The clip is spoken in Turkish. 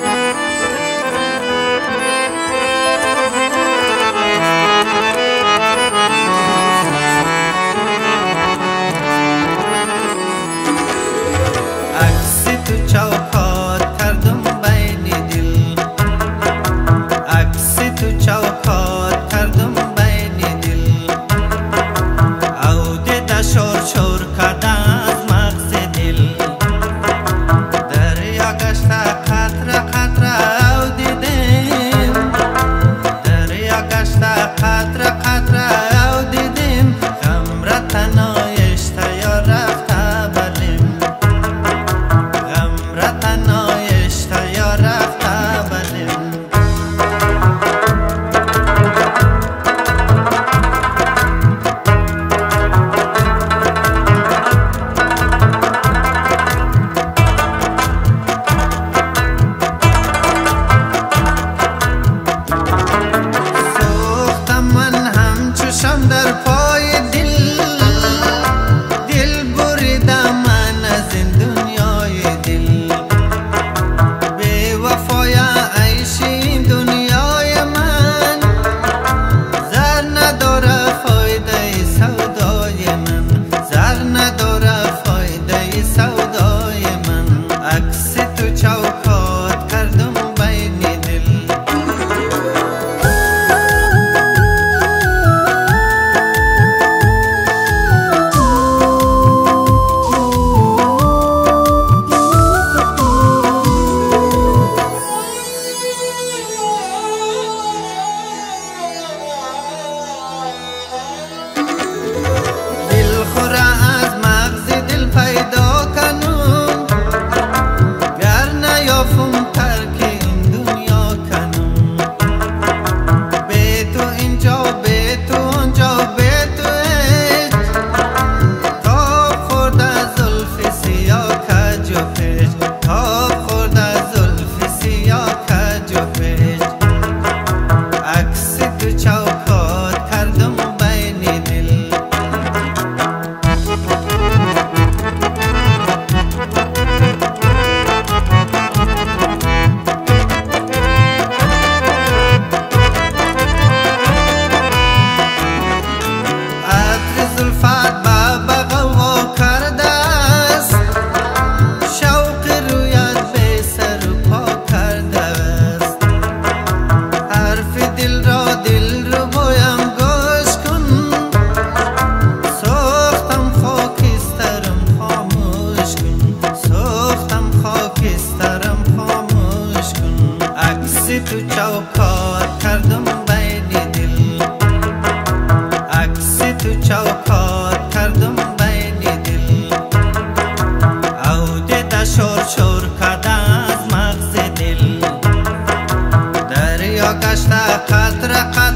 Música tu chauka thar dum baini dil aksi tu chauka thar dum baini dil aude da shor shor kadaz magz dil daryo kashta qatra qatra